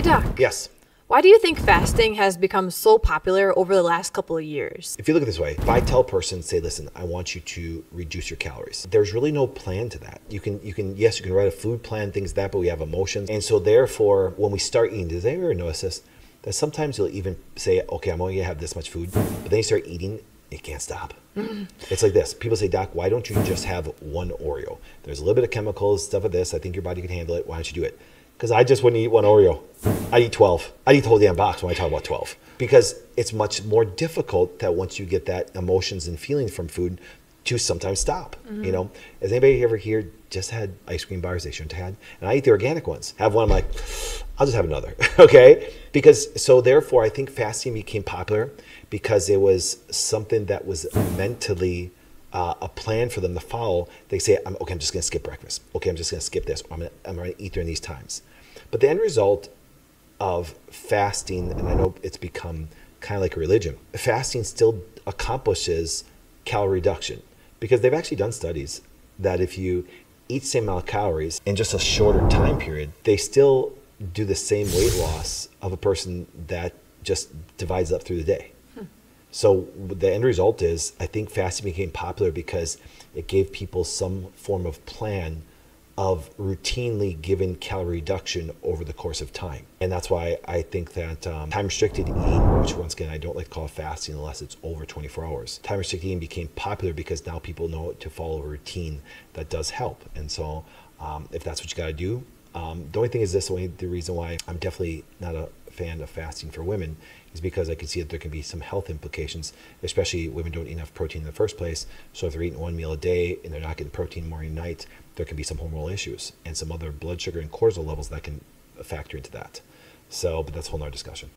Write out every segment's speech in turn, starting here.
Hey, Doc. Yes. Why do you think fasting has become so popular over the last couple of years? If you look at this way, if I tell a person, say, listen, I want you to reduce your calories, there's really no plan to that. You can, you can, yes, you can write a food plan, things like that, but we have emotions. And so therefore, when we start eating, does anyone ever notice this? That sometimes you'll even say, okay, I'm only gonna have this much food, but then you start eating, you can't stop. Mm. It's like this. People say, Doc, why don't you just have one Oreo? There's a little bit of chemicals, stuff of this. I think your body can handle it. Why don't you do it? Because I just wouldn't eat one Oreo. I'd eat 12. I'd eat the whole damn box when I talk about 12. Because it's much more difficult that once you get that emotions and feelings from food to sometimes stop. You know, has anybody ever here just had ice cream bars they shouldn't have had? And I eat the organic ones. Have one, I'm like, I'll just have another. okay? Because so therefore I think fasting became popular because it was something that was mentally uh, a plan for them to follow. They say, I'm, okay, I'm just going to skip breakfast. Okay, I'm just going to skip this. I'm to I'm going to eat during these times. But the end result of fasting, and I know it's become kind of like a religion, fasting still accomplishes calorie reduction because they've actually done studies that if you eat the same amount of calories in just a shorter time period, they still do the same weight loss of a person that just divides up through the day. Hmm. So the end result is, I think fasting became popular because it gave people some form of plan of routinely given calorie reduction over the course of time. And that's why I think that um, time restricted eating, which once again I don't like to call fasting unless it's over 24 hours, time restricted eating became popular because now people know to follow a routine that does help. And so um, if that's what you got to do, um, the only thing is this: the only the reason why I'm definitely not a fan of fasting for women is because I can see that there can be some health implications, especially women don't eat enough protein in the first place. So if they're eating one meal a day and they're not getting protein morning and night, there can be some hormonal issues and some other blood sugar and cortisol levels that can factor into that. So, but that's a whole nother discussion.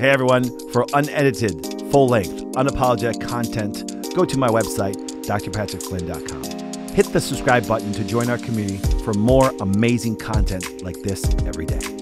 Hey everyone, for unedited, full length, unapologetic content, go to my website, drpatrickflynn.com. Hit the subscribe button to join our community for more amazing content like this every day.